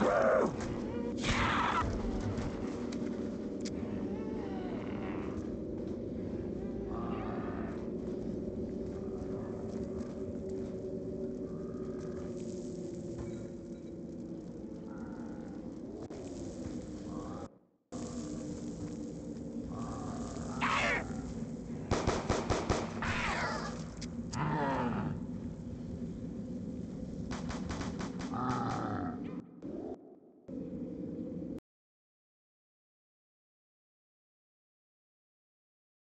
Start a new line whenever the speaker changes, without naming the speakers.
Woo!